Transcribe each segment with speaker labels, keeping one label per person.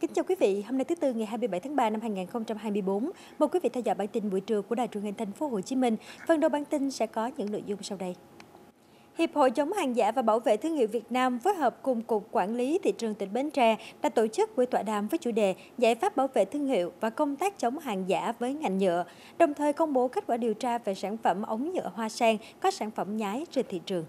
Speaker 1: kính chào quý vị, hôm nay thứ tư ngày 27 tháng 3 năm 2024. Mời quý vị theo dõi bản tin buổi trưa của Đài truyền hình Thành phố Hồ Chí Minh. Phần đầu bản tin sẽ có những nội dung sau đây. Hiệp hội chống hàng giả và bảo vệ thương hiệu Việt Nam phối hợp cùng Cục Quản lý Thị trường tỉnh Bến Tre đã tổ chức buổi tọa đàm với chủ đề Giải pháp bảo vệ thương hiệu và công tác chống hàng giả với ngành nhựa, đồng thời công bố kết quả điều tra về sản phẩm ống nhựa hoa sen có sản phẩm nhái trên thị trường.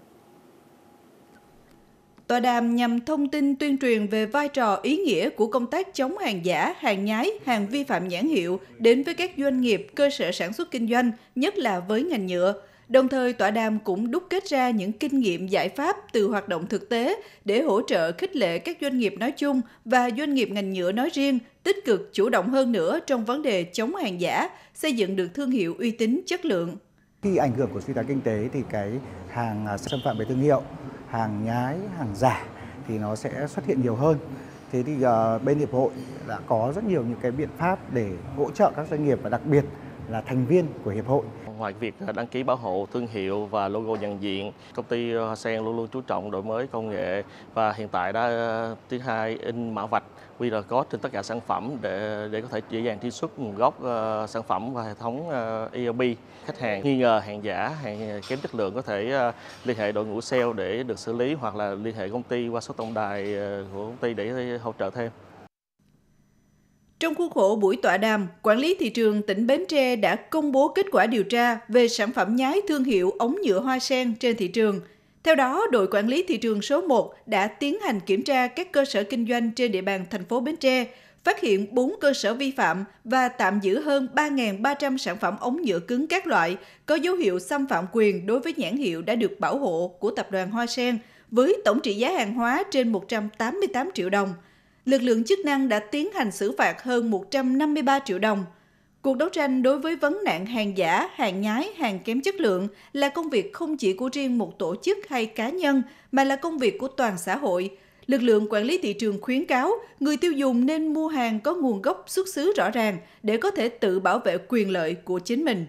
Speaker 2: Tọa đàm nhằm thông tin tuyên truyền về vai trò ý nghĩa của công tác chống hàng giả, hàng nhái, hàng vi phạm nhãn hiệu đến với các doanh nghiệp, cơ sở sản xuất kinh doanh, nhất là với ngành nhựa. Đồng thời, tọa đàm cũng đúc kết ra những kinh nghiệm giải pháp từ hoạt động thực tế để hỗ trợ khích lệ các doanh nghiệp nói chung và doanh nghiệp ngành nhựa nói riêng tích cực chủ động hơn nữa trong vấn đề chống hàng giả, xây dựng được thương hiệu uy tín chất lượng.
Speaker 3: Khi ảnh hưởng của suy thoái kinh tế thì cái hàng à, xâm phạm về thương hiệu hàng nhái, hàng giả thì nó sẽ xuất hiện nhiều hơn. Thế thì uh, bên hiệp hội đã có rất nhiều những cái biện pháp để hỗ trợ các doanh nghiệp và đặc biệt là thành viên của hiệp hội.
Speaker 4: Ngoài việc à, đăng ký bảo hộ thương hiệu và logo nhận diện, công ty à, Hoa Sen luôn luôn chú trọng đổi mới công nghệ và hiện tại đã à, triển khai in mã vạch QR code trên tất cả sản phẩm để để có thể dễ dàng truy xuất nguồn gốc uh, sản phẩm và hệ thống uh, ERP. Khách hàng nghi ngờ hàng giả, hàng kém chất lượng có thể uh, liên hệ đội ngũ sale để được xử lý hoặc là liên hệ công ty qua số tổng đài uh, của công ty để hỗ trợ thêm.
Speaker 2: Trong khuôn khổ buổi tọa đàm, Quản lý thị trường tỉnh Bến Tre đã công bố kết quả điều tra về sản phẩm nhái thương hiệu ống nhựa hoa sen trên thị trường. Theo đó, đội quản lý thị trường số 1 đã tiến hành kiểm tra các cơ sở kinh doanh trên địa bàn thành phố Bến Tre, phát hiện 4 cơ sở vi phạm và tạm giữ hơn 3.300 sản phẩm ống nhựa cứng các loại có dấu hiệu xâm phạm quyền đối với nhãn hiệu đã được bảo hộ của tập đoàn Hoa Sen với tổng trị giá hàng hóa trên 188 triệu đồng – lực lượng chức năng đã tiến hành xử phạt hơn 153 triệu đồng. Cuộc đấu tranh đối với vấn nạn hàng giả, hàng nhái, hàng kém chất lượng là công việc không chỉ của riêng một tổ chức hay cá nhân, mà là công việc của toàn xã hội. Lực lượng quản lý thị trường khuyến cáo người tiêu dùng nên mua hàng có nguồn gốc xuất xứ rõ ràng để có thể tự bảo vệ quyền lợi của chính mình.